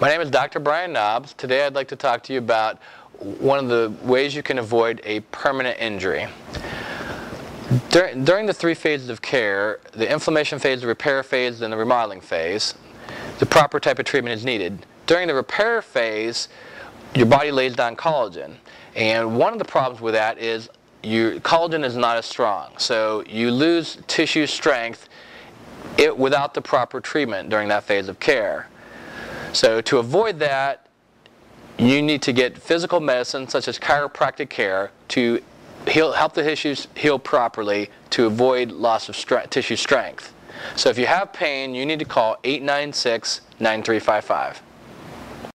My name is Dr. Brian Nobbs. Today I'd like to talk to you about one of the ways you can avoid a permanent injury. Dur during the three phases of care, the inflammation phase, the repair phase, and the remodeling phase, the proper type of treatment is needed. During the repair phase, your body lays down collagen. And one of the problems with that is your collagen is not as strong. So you lose tissue strength it, without the proper treatment during that phase of care. So to avoid that, you need to get physical medicine such as chiropractic care to heal, help the tissues heal properly to avoid loss of stre tissue strength. So if you have pain, you need to call 896-9355.